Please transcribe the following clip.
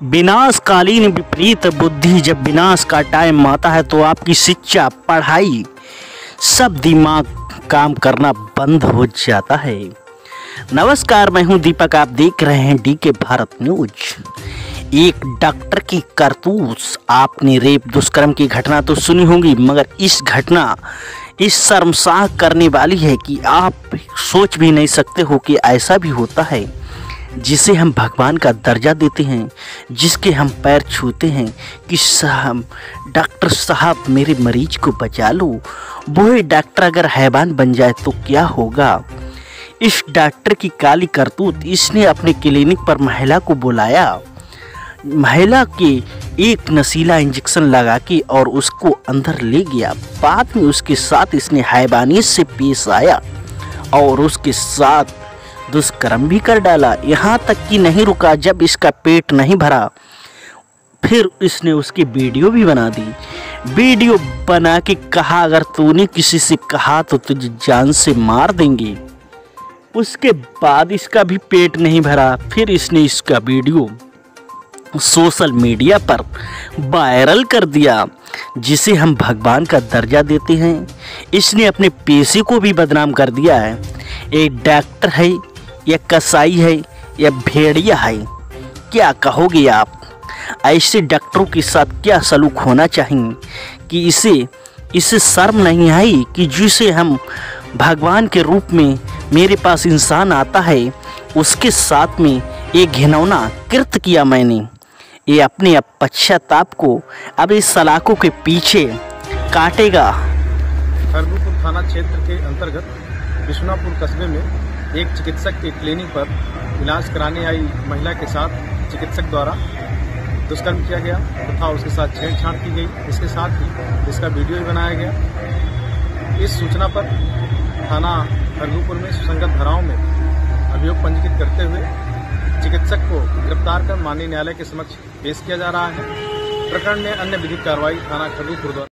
विनाशकालीन विपरीत बुद्धि जब विनाश का टाइम आता है तो आपकी शिक्षा, पढ़ाई, सब दिमाग काम करना बंद हो जाता है। नमस्कार, मैं हूँ दीपक। आप देख रहे हैं डी के भारत न्यूज़। एक डॉक्टर की करतूत आपने रेप दुष्कर्म की घटना तो सुनी होगी, मगर इस घटना, इस शर्मसाह करने वाली है कि आप सोच भी नहीं सकते हो कि ऐसा भी होता है। जिसे हम भगवान का दर्जा देते हैं, जिसके हम पैर छूते हैं कि साहब, डॉक्टर साहब मेरे मरीज़ को बचा लो। वही डॉक्टर अगर हैवान बन जाए तो क्या होगा? इस डॉक्टर की काली करतूत इसने अपने क्लिनिक पर महिला को बुलाया। महिला के एक नशीला इंजेक्शन लगा के और उसको अंदर ले गया। बाद में उसके साथ इसने हैवानियत से पेश आया और उसके साथ दुष्कर्म भी कर डाला। यहाँ तक कि नहीं रुका जब इसका पेट नहीं भरा। फिर इसने उसकी वीडियो भी बना दी। वीडियो बना के कहा, अगर तूने किसी से कहा तो तुझे जान से मार देंगे। उसके बाद इसका भी पेट नहीं भरा। फिर इसने इसका वीडियो सोशल मीडिया पर वायरल कर दिया, जिसे हम भगवान का दर्जा देते हैं। इसने अपने पेशे को भी बदनाम कर दिया है। एक डॉक्टर है या कसाई है, या भेड़िया है। क्या कहोगे आप? ऐसे डॉक्टरों के साथ क्या सलूक होना चाहिए कि इसे इसे शर्म नहीं आई कि जिसे हम भगवान के रूप में मेरे पास इंसान आता है, उसके साथ में एक घिनौना कृत किया मैंने। ये अपने पश्चाताप को अब इस सलाखों के पीछे काटेगा। थाना क्षेत्र के अंतर्गत विश्वनापुर कस्बे में एक चिकित्सक के क्लिनिक पर इलाज कराने आई महिला के साथ, चिकित्सक द्वारा। दुष्कर्म किया गया तथा उसके साथ छेड़छाड़ की गई। इसके साथ ही इसका वीडियो भी बनाया गया। इस सूचना पर थाना खरगुपुर में सुसंगत धाराओं में अभियोग पंजीकृत करते हुए चिकित्सक को गिरफ़्तार कर माननीय न्यायालय के समक्ष पेश किया जा रहा है। प्रकरण में अन्य विधिक कार्रवाई थाना खरगुपुर द्वारा